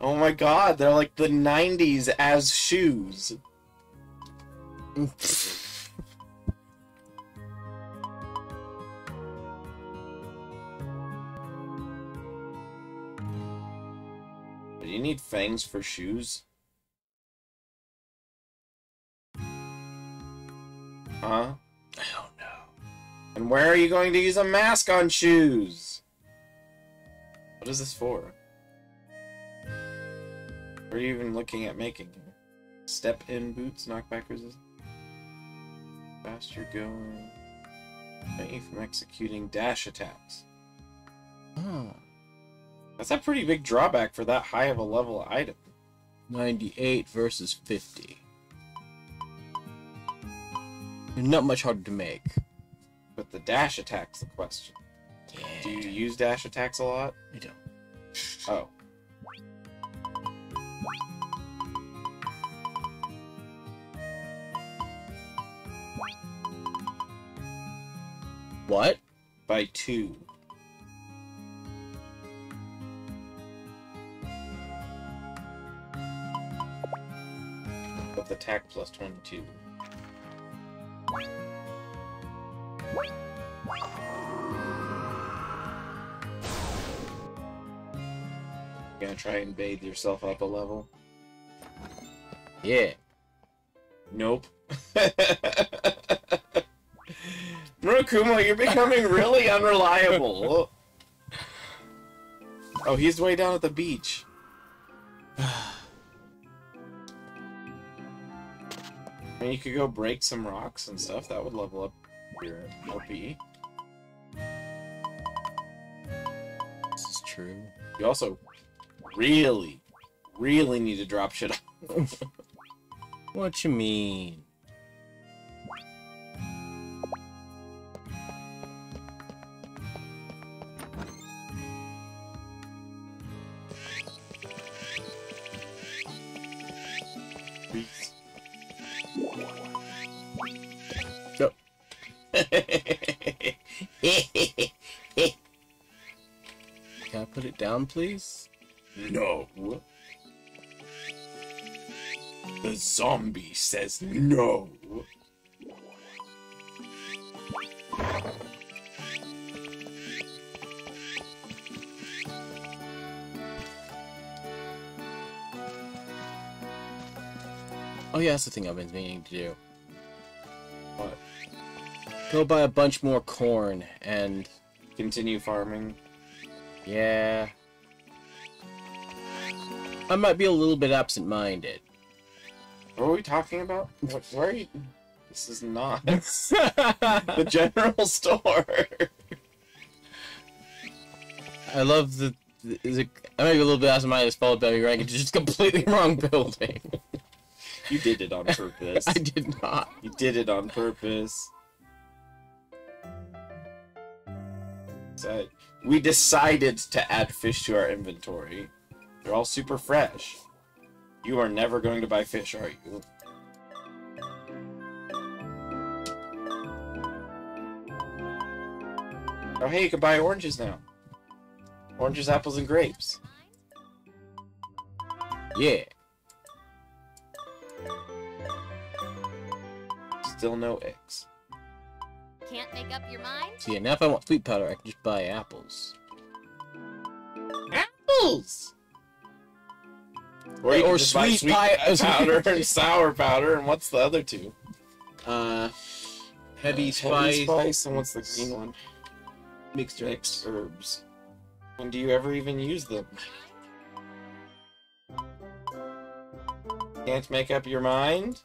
Oh my god, they're like the 90s as shoes. Do you need fangs for shoes? Huh? I don't know. And where are you going to use a mask on shoes? What is this for? You even looking at making here? Step in boots, knockback resist. Faster going. Prevent you from executing dash attacks. Oh. That's a pretty big drawback for that high of a level item. 98 versus 50. Not much harder to make. But the dash attack's the question. Yeah. Do you use dash attacks a lot? I don't. Oh. What? By two. With attack plus 22. Gonna try and bathe yourself up a level? Yeah. Nope. Murakumo, you're becoming really unreliable. Oh, he's way down at the beach. I mean, you could go break some rocks and stuff. That would level up your LP. This is true. You also really, really need to drop shit off. What you mean? Can I put it down, please? No. The zombie says no. Oh yeah, that's the thing I've been meaning to do. What? Go buy a bunch more corn and Continue farming. yeah. I might be a little bit absent-minded. What are we talking about? What, where are you? This is not the general store. I love the. is it, I might be a little bit absent-minded, followed by rank into just completely wrong building. You did it on purpose. I did not. You did it on purpose. So, we decided to add fish to our inventory. They're all super fresh. You are never going to buy fish, are you? Oh, hey, you can buy oranges now. Oranges, apples, and grapes. Yeah. Still no eggs. Can't make up your mind? See, now if I want sweet powder, I can just buy apples. Apples! Or, Or can sweet pie- powder and sour powder, and what's the other two? Uh, heavy Heavy spice, spice, and what's the green one? mixed Mixed herbs. When do you ever even use them? Can't make up your mind?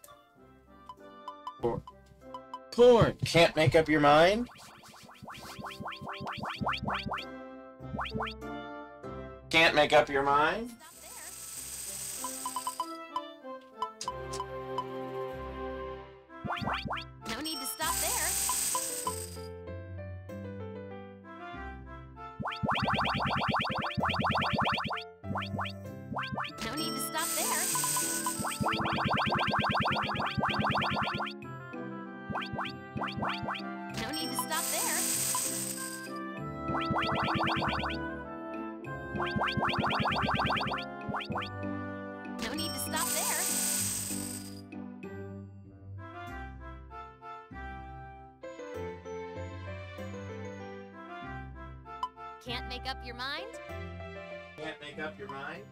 Or corn. can't make up your mind? Can't make up your mind? No need to stop there. No need to stop there. No need to stop there. No need to stop there. Up your mind? Can't make up your mind?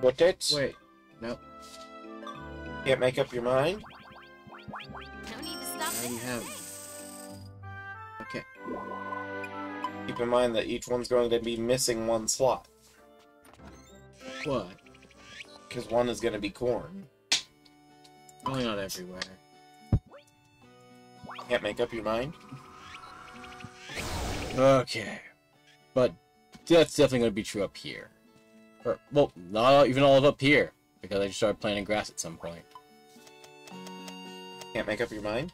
What it? Wait. No. Can't make up your mind? No need to stop Now you have- Thanks. Okay. Keep in mind that each one's going to be missing one slot. What? Because one is going to be corn. Probably not everywhere. Can't make up your mind? Okay. But that's definitely going to be true up here. Or, well, not even all of up here. Because I just started planting grass at some point. Can't make up your mind?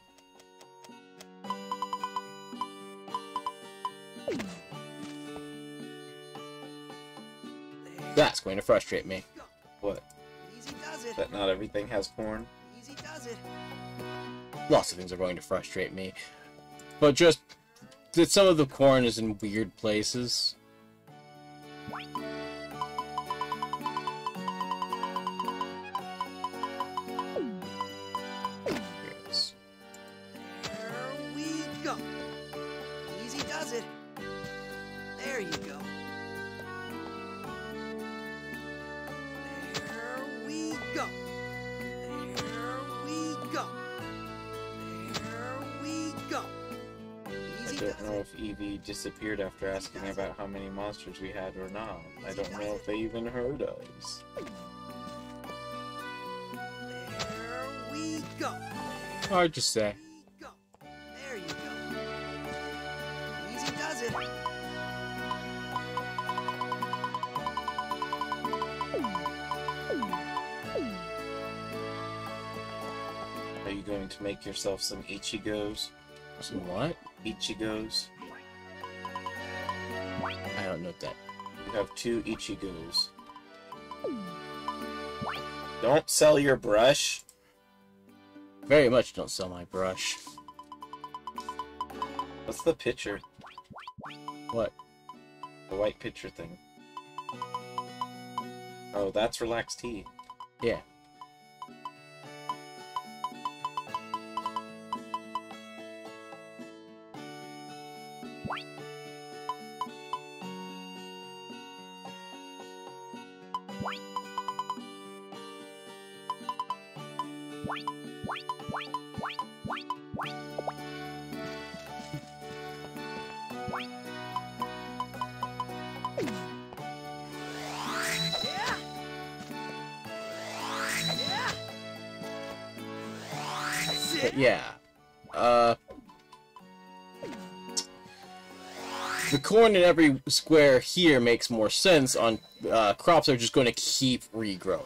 That's going to frustrate me. What? That not everything has corn? Lots of things are going to frustrate me. But just that some of the corn is in weird places. Disappeared after asking about how many monsters we had or not. I don't know if they even heard us. There we go. Hard to say. There you go. Easy does it. Are you going to make yourself some Ichigos? Some what? Ichigos? What that. You have two Ichigos. Don't sell your brush. Very much don't sell my brush. What's the picture? What? The white picture thing. Oh, that's relaxed tea. Yeah. Yeah. Uh. Corn in every square here makes more sense on uh, crops are just going to keep regrowing.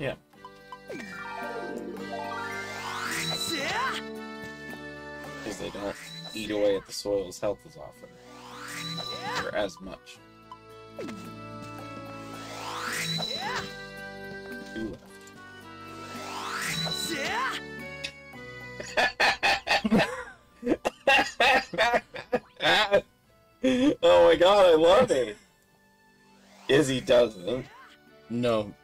Yeah. Yeah. Because they don't eat away at the soil's health as often. Or as much. My god, I love it. Izzy doesn't. No.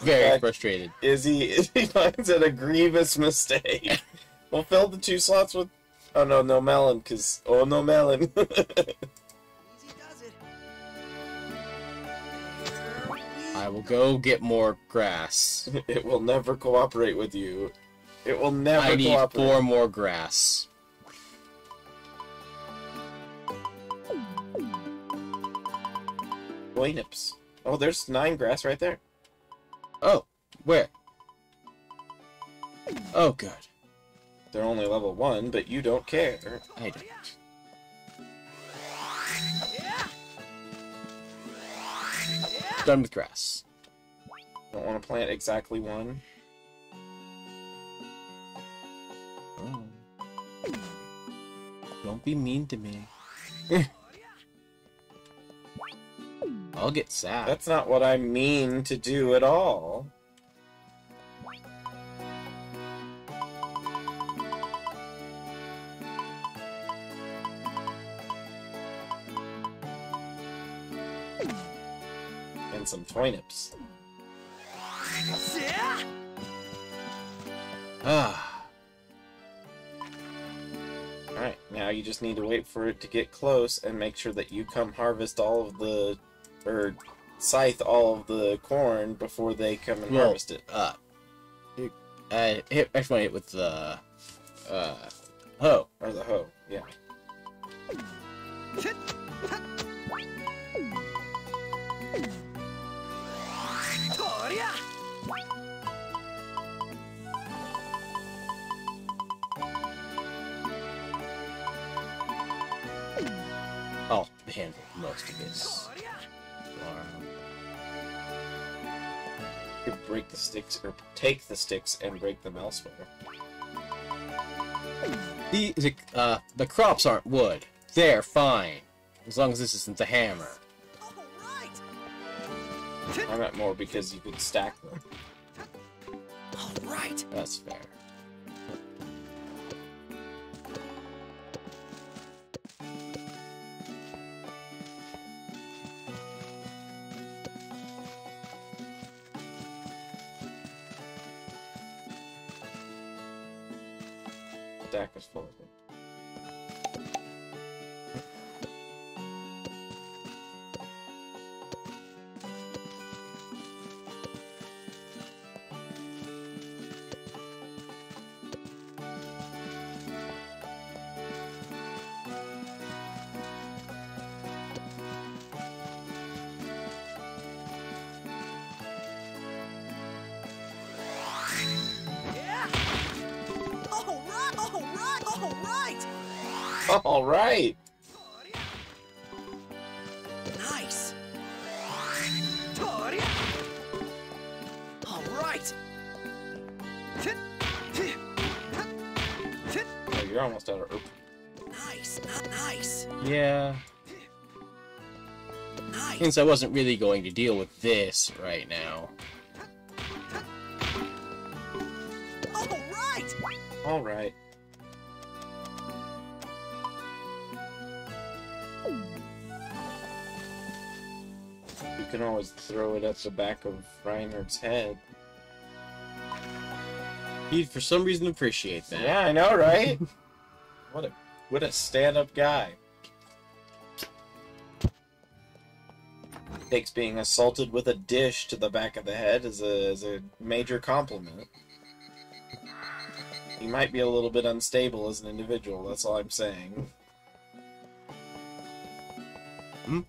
Very Okay. frustrated. Izzy, Izzy finds it a grievous mistake. we'll fill the two slots with. Oh no, no melon, because. Oh no melon. Easy does it. I will go get more grass. it will never cooperate with you. It will never I need cooperate. four more grass. Boynips. Oh, there's nine grass right there. Oh, where? Oh, good. They're only level one, but you don't care. I don't. Oh, yeah. Yeah. Done with grass. Don't want to plant exactly one. Oh. Don't be mean to me. I'll get sad. That's not what I mean to do at all. And some Toynips. Ah. Alright, now you just need to wait for it to get close and make sure that you come harvest all of the or scythe all of the corn before they come and Well- harvest it. uh, you- I hit. I just want to hit with the, uh, hoe Or the hoe, yeah. Toria. I'll handle most of this. Break the sticks, or take the sticks and break them elsewhere. The the, uh, the crops aren't wood. They're fine, as long as this isn't the hammer. I meant more because you could stack them. All right. That's fair. All right. Toria. Nice. Toria. All right. Oh, you're almost out of. Oop. Nice. Not nice. Yeah. Nice. Since I wasn't really going to deal with this right now. All right. All right. Can always throw it at the back of Reinhardt's head. He'd for some reason appreciate that. Yeah, I know, right? what a what a stand-up guy. Takes being assaulted with a dish to the back of the head as a as a major compliment. He might be a little bit unstable as an individual. That's all I'm saying. Ah,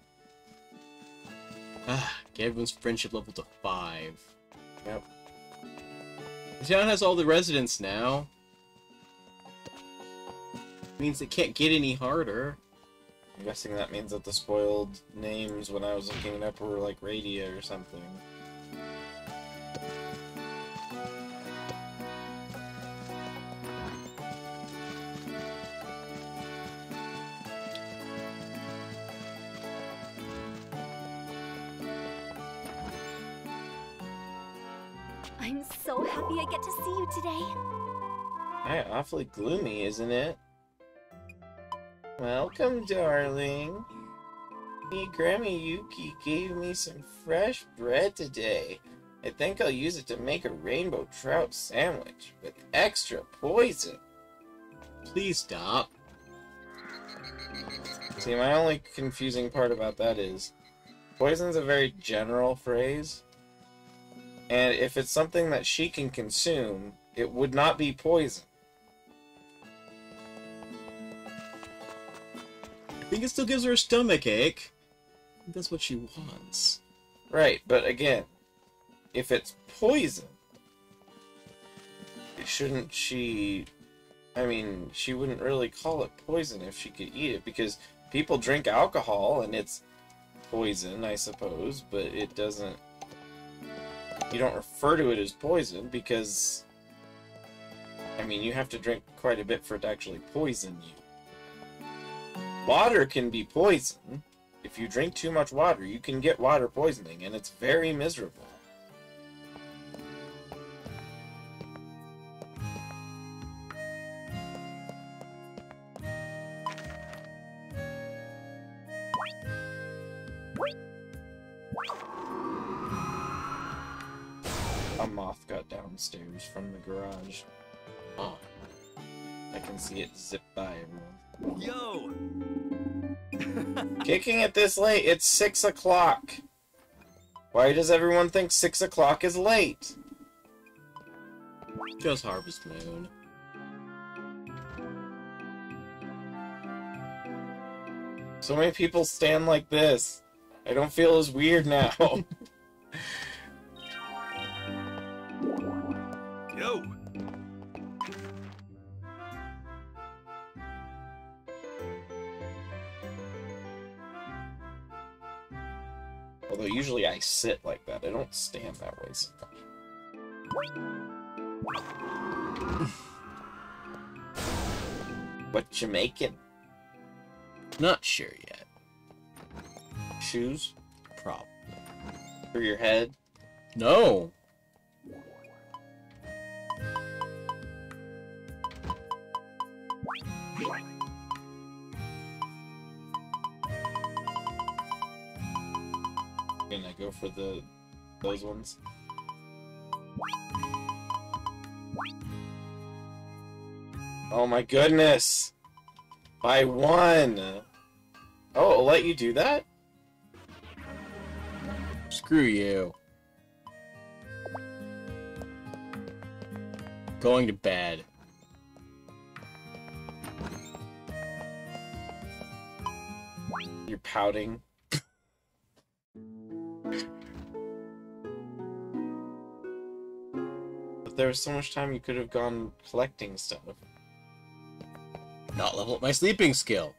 Ah, get everyone's friendship level to five. Yep. The town has all the residents now. Means it can't get any harder. I'm guessing that means that the spoiled names when I was looking it up were like radio or something. I'm so happy I get to see you today. Hi, awfully gloomy, isn't it? Welcome, darling. Me Grammy Yuki gave me some fresh bread today. I think I'll use it to make a rainbow trout sandwich with extra poison. Please stop. See, my only confusing part about that is poison's a very general phrase. And if it's something that she can consume, it would not be poison. I think it still gives her a stomach ache. That's what she wants. Right, but again, if it's poison, shouldn't she? I mean, she wouldn't really call it poison if she could eat it because people drink alcohol and it's poison, I suppose, but it doesn't. You don't refer to it as poison because. I mean, you have to drink quite a bit for it to actually poison you. Water can be poison. If you drink too much water, you can get water poisoning, and it's very miserable. This late, it's 6 o'clock. Why does everyone think 6 o'clock is late? Just Harvest Moon. So many people stand like this. I don't feel as weird now. Although usually I sit like that. I don't stand that way so what you making? Not sure yet. Shoes Probably. for your head? No. Can I go for the those ones? Oh my goodness! By one! Oh, it'll let you do that? Screw you. Going to bed. You're pouting. There was so much time you could have gone collecting stuff. Not level up my sleeping skill.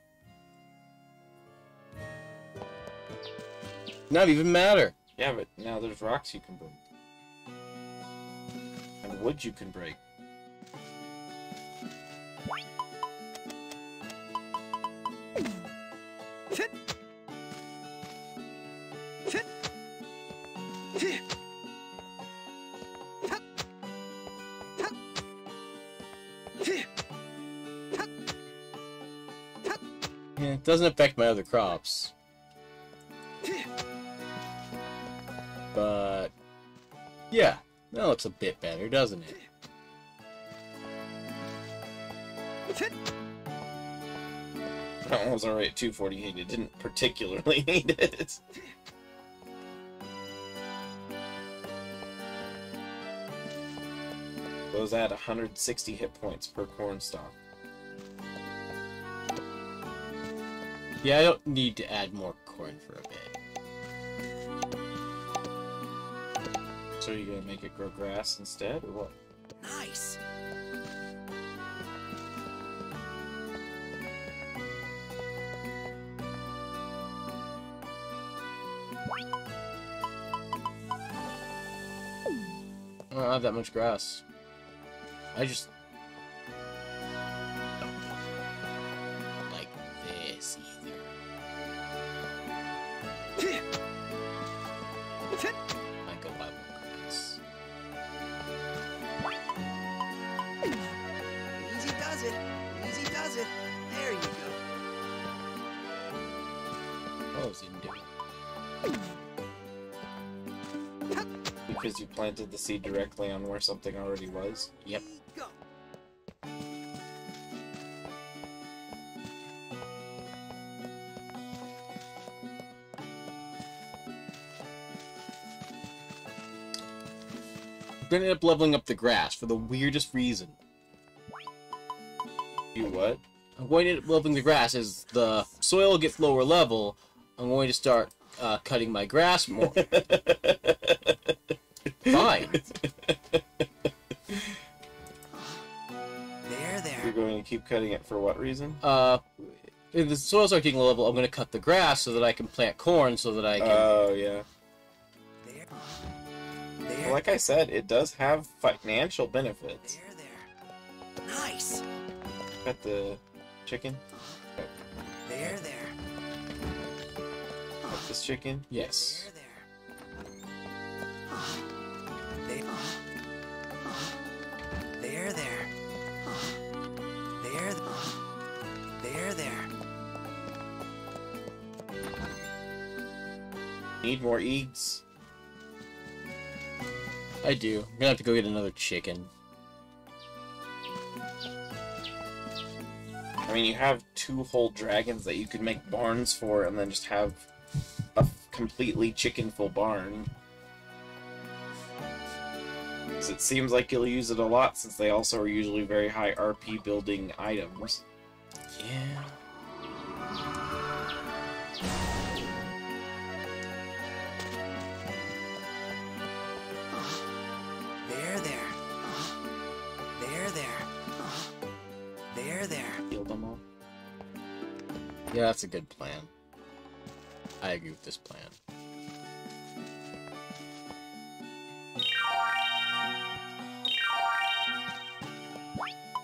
Not even matter. Yeah, but now there's rocks you can break. And wood you can break. It doesn't affect my other crops. But yeah, that looks a bit better, doesn't it? That one was already at 248. It didn't particularly need it. Those add 160 hit points per corn stalk. Yeah, I don't need to add more corn for a bit. So you're gonna make it grow grass instead, or what? Nice! I don't have that much grass. I just I go buy more grass. Easy does it. Easy does it. There you go. Oh, it didn't do it. Because you planted the seed directly on where something already was. Yep. Go. I'm gonna end up leveling up the grass for the weirdest reason. You what? I'm going to end up leveling the grass as the soil gets lower level. I'm going to start uh, cutting my grass more. Fine. There, there. You're going to keep cutting it for what reason? Uh, if the soil starts getting low level, I'm going to cut the grass so that I can plant corn so that I can. Oh, yeah. There. There. like I said, it does have financial benefits. There, there. Nice. Got the chicken? There, there. Got this chicken? yes. There, there. There, there. There, there, there. Need more eggs? I do. I'm gonna have to go get another chicken. I mean, you have two whole dragons that you could make barns for, and then just have a completely chicken-full barn. 'Cause it seems like you'll use it a lot, since they also are usually very high RP building items. Yeah. Them all. Yeah, that's a good plan. I agree with this plan.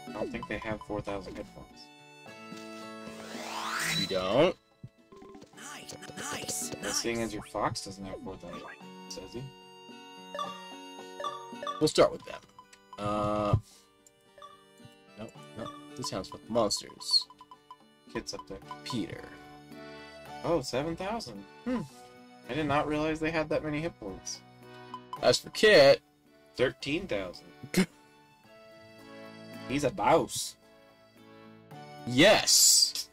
I don't think they have 4,000 headphones. You don't? Nice, nice, Well, nice. seeing as your fox doesn't have 4,000, says he. We'll start with them. Uh. This sounds with monsters. Kid's up there. Peter. Oh, 7,000. Hmm. I did not realize they had that many hit points. As for Kit, 13,000. He's a boss. yes.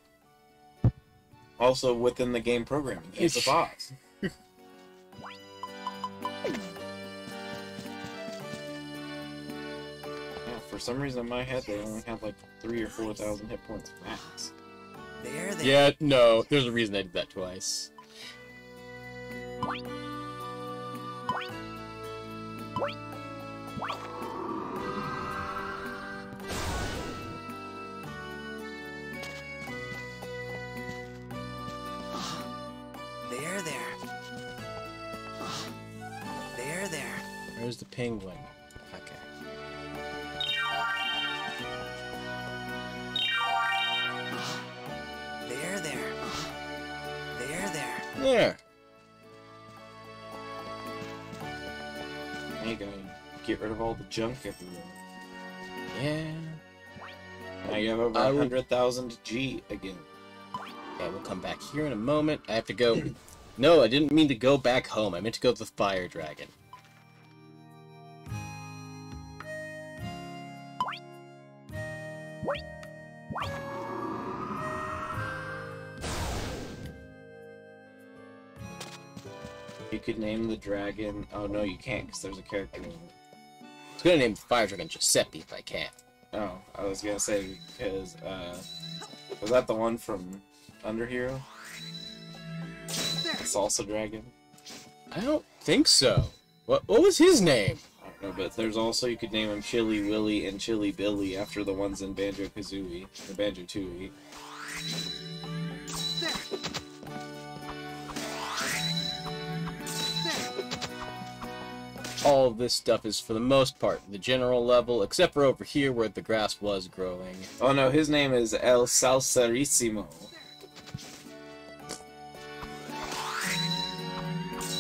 Also within the game programming, he's a boss. For some reason in my head they only have like three or four thousand hit points max. There, there. Yeah, no. There's a reason I did that twice. There, there. There, there. Where's the penguin? Get rid of all the junk everywhere. Yeah. Now you have over a hundred thousand G again. Yeah, we'll come back here in a moment. I have to go. No, I didn't mean to go back home. I meant to go to the fire dragon. You could name the dragon. Oh no, you can't because there's a character in it. I was gonna name the fire dragon Giuseppe if I can. Oh, I was gonna say because uh, was that the one from Underhero? The salsa Dragon. I don't think so. What What was his name? I don't know, but there's also you could name him Chilly Willy and Chilli Billi after the ones in Banjo Kazooie, the Banjo Tooie. All of this stuff is for the most part the general level, except for over here where the grass was growing. Oh no, his name is El Salsarissimo.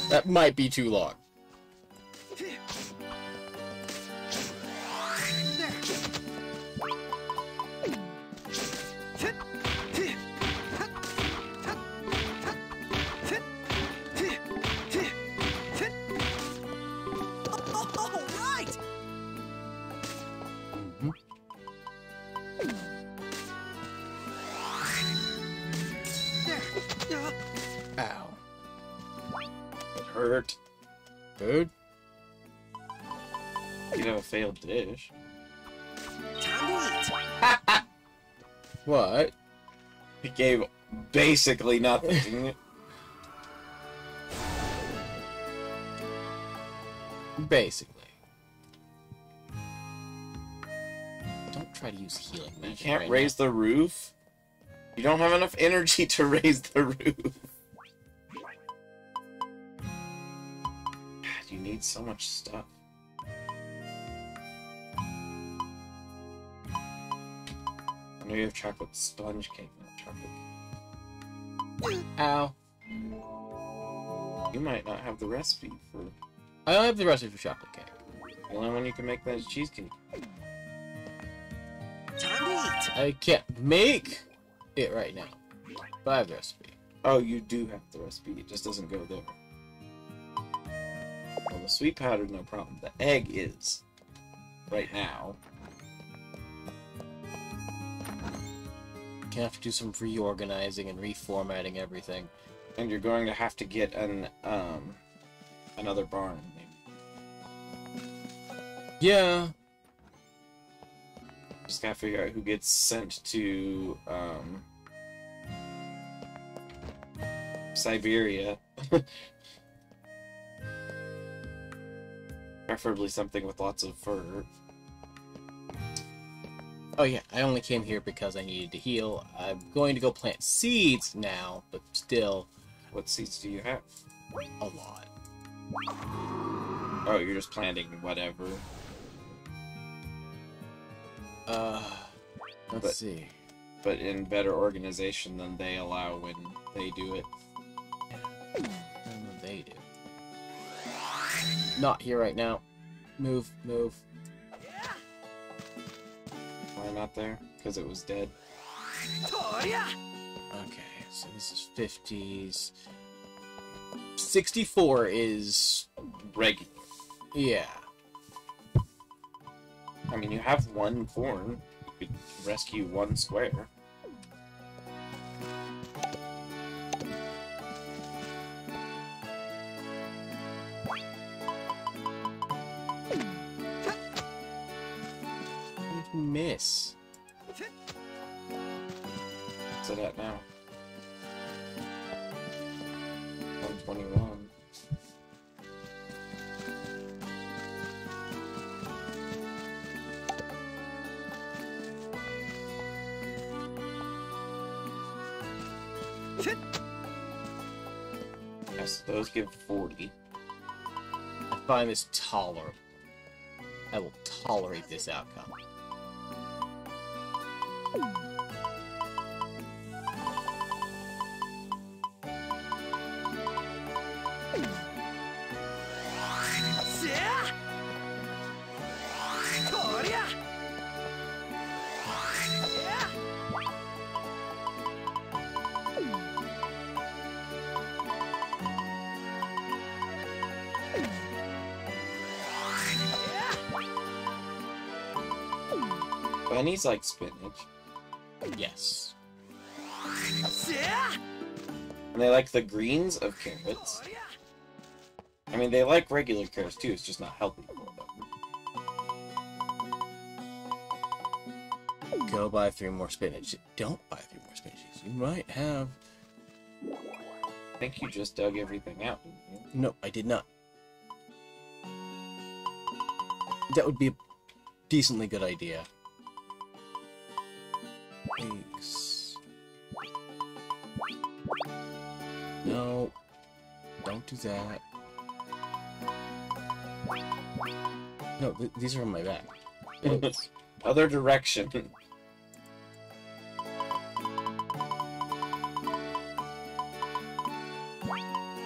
That might be too long. Food? You have a failed dish. Time to eat. What? It gave basically nothing. Basically. Don't try to use healing you can't right raise the roof. You don't have enough energy to raise the roof. Need so much stuff. I know you have chocolate sponge cake, not chocolate. now. Ow. You might not have the recipe for I don't have the recipe for chocolate cake. the only one you can make that is cheesecake. Time to eat. I can't make it right now. But I have the recipe. Oh, you do have the recipe. It just doesn't go there. The sweet powder, no problem. The egg is. Right now. Gonna have to do some reorganizing and reformatting everything. And you're going to have to get an, um, another barn, maybe. Yeah. Just gotta figure out who gets sent to, um, Siberia. Preferably something with lots of fur. Oh yeah, I only came here because I needed to heal. I'm going to go plant seeds now, but still What seeds do you have? a lot. Oh, you're just planting whatever. Uh, let's But- see. But in better organization than they allow when they do it. I don't know what they do. Not here right now. Move, move. Why not there? Because it was dead. Okay, so this is 50s. 64 is. Regular. Yeah. I mean, you have one corn. You could rescue one square. Miss. What's it at now? 121. Yes, those give 40. I find this tolerable. I will tolerate this outcome. Bunnies like spinach. Yes. Yeah! And they like the greens of carrots. I mean, they like regular carrots too, it's just not healthy for them. Go buy three more spinach. Don't buy three more spinaches. You might have. I think you just dug everything out, didn't you? No, I did not. That would be a decently good idea. Eggs. No. Don't do that. No, th these are on my back. Other direction.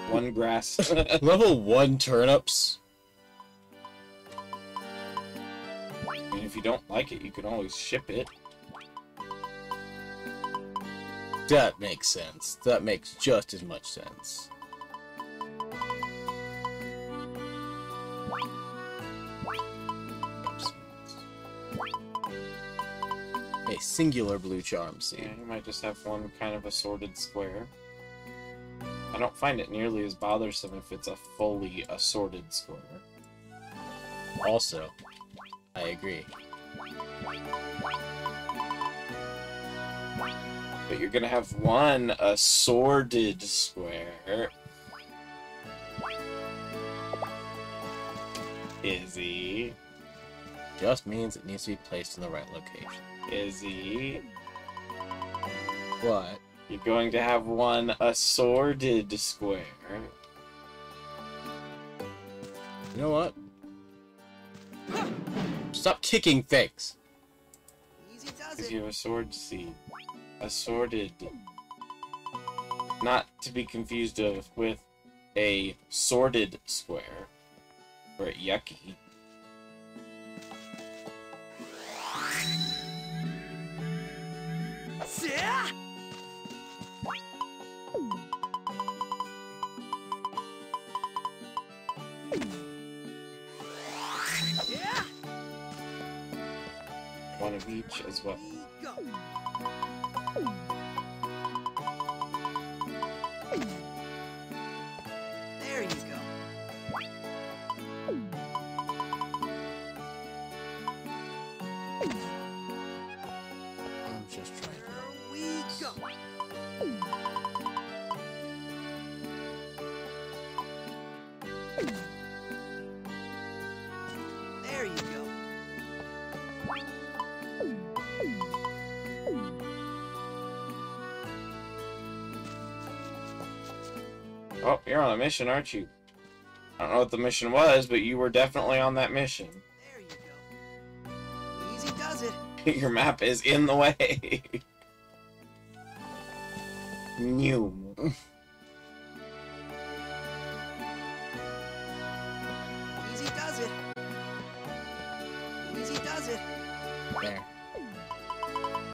One grass. Level 1 turnips? I mean, if you don't like it, you can always ship it. That makes sense. That makes just as much sense. A singular blue charm Yeah, you might just have one kind of assorted square. I don't find it nearly as bothersome if it's a fully assorted square. Also, I agree. But you're gonna have one assorted square. Izzy. Just means it needs to be placed in the right location. Izzy. What? You're going to have one assorted square. You know what? Stop kicking things! Easy does Because it. you have a sword seed. Assorted. Not to be confused of with a sorted square. Or yucky. One of each as well. Oh, you're on a mission, aren't you? I don't know what the mission was, but you were definitely on that mission. There you go. Easy does it. Your map is in the way. New.